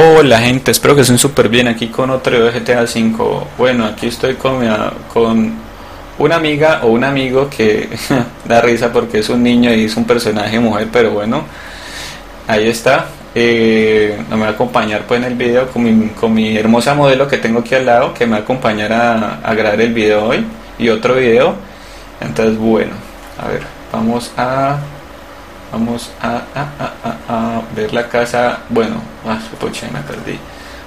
Hola gente, espero que estén súper bien aquí con otro de GTA V. Bueno, aquí estoy con, con una amiga o un amigo que da risa porque es un niño y es un personaje mujer, pero bueno, ahí está. Eh, me va a acompañar pues en el video con mi, con mi hermosa modelo que tengo aquí al lado, que me va a acompañar a grabar el video hoy y otro video. Entonces bueno, a ver, vamos a Vamos a, ver la casa. Bueno, ah, me perdí.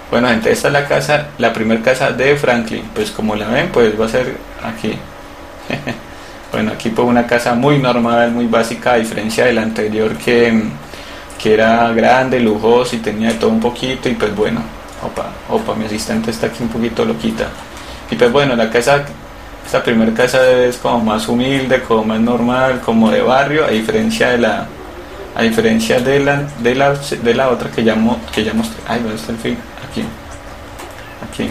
Bueno, gente, esta es la casa, la primera casa de Franklin. Pues como la ven, pues va a ser aquí. bueno, aquí pues una casa muy normal, muy básica, a diferencia de la anterior que, que era grande, lujosa y tenía de todo un poquito. Y pues bueno, opa, opa, mi asistente está aquí un poquito loquita. Y pues bueno, la casa esta primera casa es como más humilde, como más normal, como de barrio, a diferencia de la a diferencia de la de la, de la otra que llamo que ya mostré. Ay, ¿dónde está el fin? Aquí. Aquí.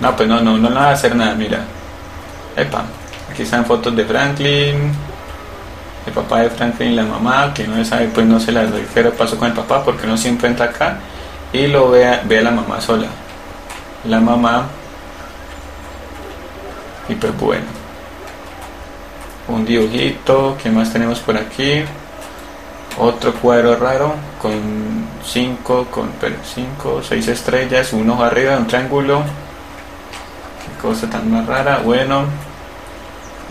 No, pues no, no, no, va a hacer nada, mira. Epa, aquí están fotos de Franklin, el papá de Franklin y la mamá, que no sabe, pues no se la doy qué pasó con el papá, porque no siempre entra acá y lo ve ve a la mamá sola. La mamá y pues bueno un dibujito que más tenemos por aquí otro cuadro raro con 5 con 5 6 estrellas un ojo arriba un triángulo. Qué cosa tan más rara. Bueno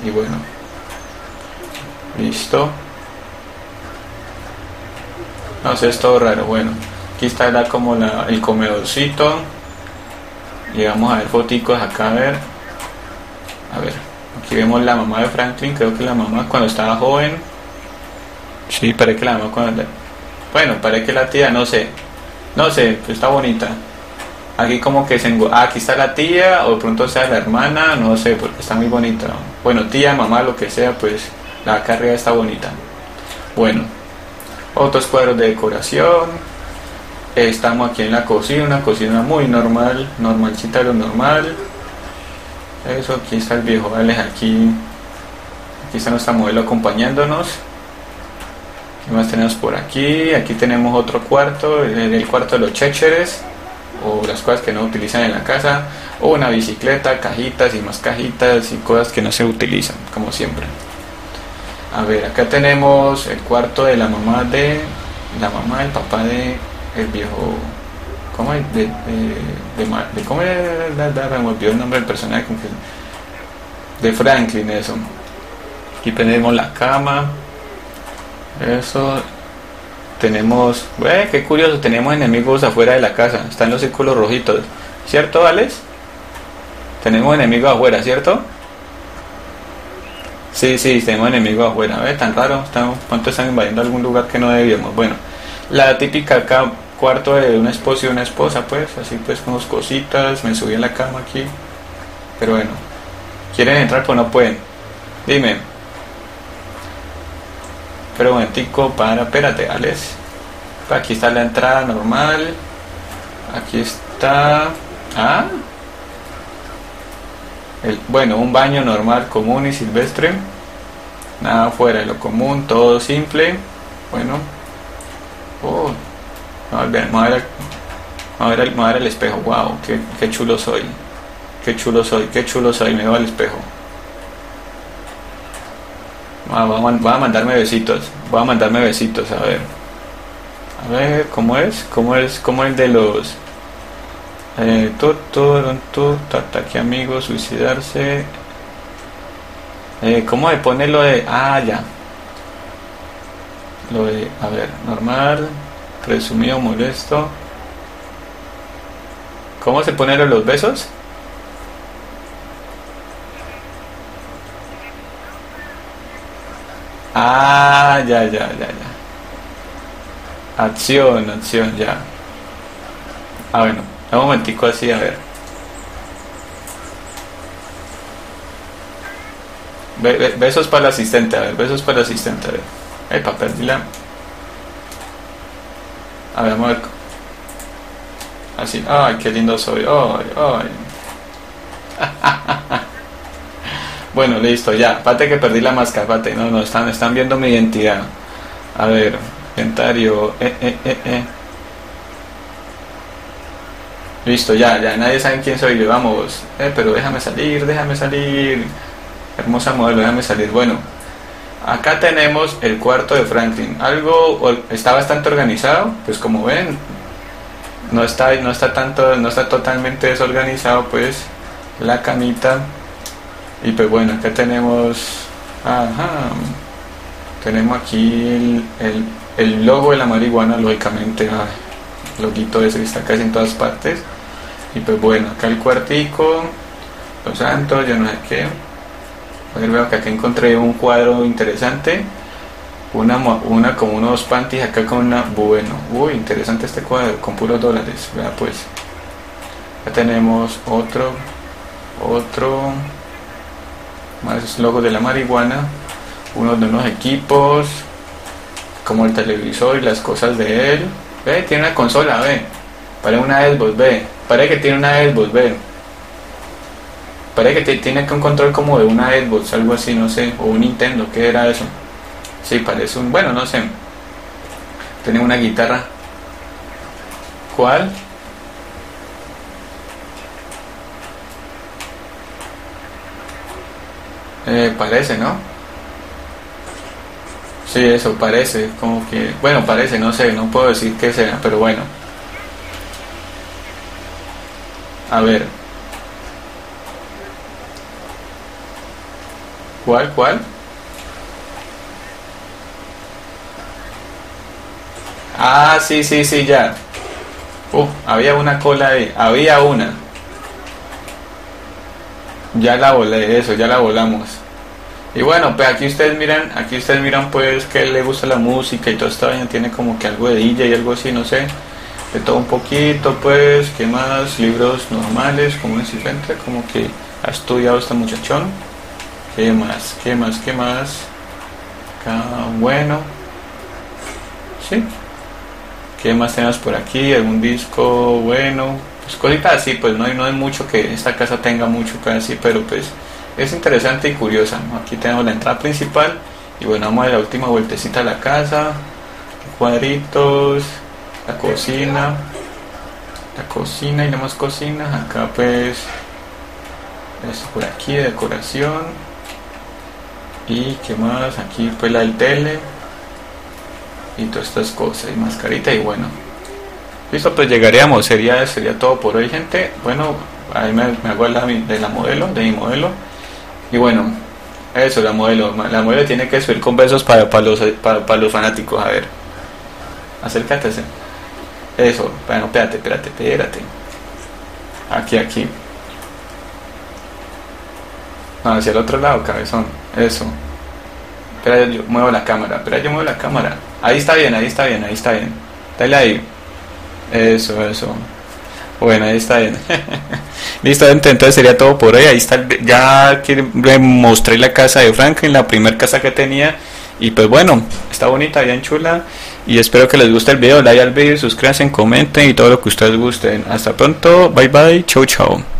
y bueno. Listo. No sé es todo raro. Bueno aquí está la, como la, el comedorcito. Y vamos a ver foticos acá a ver a ver, aquí vemos la mamá de Franklin, creo que la mamá cuando estaba joven. Sí, parece que la mamá cuando... Bueno, parece que la tía, no sé. No sé, pues está bonita. Aquí como que se... Ah, aquí está la tía, o de pronto sea la hermana, no sé, porque está muy bonita. Bueno, tía, mamá, lo que sea, pues la carrera está bonita. Bueno, otros cuadros de decoración. Estamos aquí en la cocina, una cocina muy normal, normalcita lo normal. Eso, aquí está el viejo Alex, aquí, aquí está nuestra modelo acompañándonos. ¿Qué más tenemos por aquí? Aquí tenemos otro cuarto, el cuarto de los chécheres, o las cosas que no utilizan en la casa, o una bicicleta, cajitas y más cajitas y cosas que no se utilizan, como siempre. A ver, acá tenemos el cuarto de la mamá de la mamá del papá de el viejo ¿Cómo? De, de, ¿Cómo? Me el nombre del personaje. De Franklin, eso. Aquí tenemos la cama. Eso. Tenemos. Eh, qué curioso, tenemos enemigos afuera de la casa. Están los círculos rojitos. ¿Cierto, Alex? Tenemos enemigos afuera, ¿cierto? Sí, sí, tenemos enemigos afuera. ¿Ves? Tan raro. Estamos, ¿Cuánto están invadiendo algún lugar que no debíamos? Bueno, la típica acá cuarto de una esposa y una esposa, pues, así pues con cositas, me subí en la cama aquí. Pero bueno, quieren entrar pues no pueden. Dime. Pero un momentico, para, espérate, Alex. Aquí está la entrada normal. Aquí está. Ah. El, bueno, un baño normal, común y silvestre. Nada fuera de lo común, todo simple. Bueno. Oh, a ver, a ver, a ver, a ver el espejo. Wow, qué, qué chulo soy. Qué chulo soy, qué chulo soy. Me veo al espejo. Va, va, a mandarme besitos. Va a mandarme besitos, a ver. A ver, ¿cómo es? ¿Cómo es? ¿Cómo el de los... Eh, tu, tu, ataque amigos, suicidarse. Eh, ¿Cómo se pone lo de... Ah, ya. Lo de... A ver, normal presumido molesto. ¿Cómo se ponen los besos? Ah, ya, ya, ya, ya. Acción, acción, ya. Ah, bueno, un momentico así, a ver. besos para el asistente, a ver, besos para el asistente, a ver. El papel, dile. A ver, ver. Así. Ay, qué lindo soy. Ay, ay. bueno, listo, ya. Pate que perdí la máscara. Pate. No, no, están, están viendo mi identidad. A ver, inventario. Eh, eh, eh. Listo, ya, ya nadie sabe quién soy yo, vamos. Eh, pero déjame salir, déjame salir. Hermosa modelo, déjame salir. Bueno, acá tenemos el cuarto de Franklin. Algo está bastante organizado, pues como ven, no está, no está tanto, no está totalmente desorganizado, pues la camita. Y pues bueno, acá tenemos, tenemos aquí el, el, logo de la marihuana, lógicamente, ah, el loguito ese que está casi en todas partes. Y pues bueno, acá el cuartico, los santos, yo no sé qué. A ver, veo que acá encontré un cuadro interesante. Una, una como unos panties acá con una bueno uy interesante este cuadro con puros dólares vea pues. Ya tenemos otro otro más logos de la marihuana uno de unos equipos como el televisor y las cosas de él. Ve tiene una consola ve. Parece una Xbox ve. Parece que tiene una Xbox ve parece que tiene un control como de una Xbox algo así no sé o un Nintendo qué era eso Sí, parece un... Bueno, no sé. Tiene una guitarra. ¿Cuál? Eh, parece, ¿no? Sí, eso parece, como que, bueno, parece, no sé, no puedo decir que sea, pero bueno. A ver. ¿Cuál, cuál? Ah, sí, sí, sí, ya. Uh, había una cola ahí. Había una. Ya la volé, eso, ya la volamos. Y bueno, pues aquí ustedes miran, aquí ustedes miran pues que le gusta la música y todo esto tiene como que algo de DJ y algo así, no sé. De todo un poquito, pues, ¿qué más? Libros normales, como diferente, como que ha estudiado este muchachón. ¿Qué más? ¿Qué más? ¿Qué más? Acá, bueno. Sí, ¿Qué más tenemos por aquí? ¿Algún disco bueno? Pues cositas así, pues no hay, no hay mucho que esta casa tenga mucho casi, pero pues es interesante y curiosa. Aquí tenemos la entrada principal y bueno, vamos a la última vueltecita a la casa, cuadritos, la cocina, la cocina y demás cocinas. Acá pues esto por aquí, decoración y qué más, aquí pues la del tele y todas estas cosas y mascarita y bueno. Listo pues llegaríamos sería sería todo por hoy gente. Bueno ahí me, me hago la, de la modelo de mi modelo. Y bueno eso la modelo la modelo tiene que subir con besos para, para los para, los fanáticos a ver. Acércate eso bueno espérate espérate espérate. Aquí aquí. No hacia el otro lado cabezón eso espera yo muevo la cámara espera yo muevo la cámara Ahí está bien, ahí está bien, ahí está bien. Dale ahí. Eso, eso. Bueno, ahí está bien. Listo, entonces sería todo por hoy. Ahí está, ya le mostré la casa de Franklin, la primera casa que tenía. Y pues bueno, está bonita, bien chula. Y espero que les guste el video. Like al video, suscríbanse, comenten y todo lo que ustedes gusten. Hasta pronto, bye bye, chau chau.